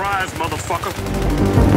surprise, motherfucker.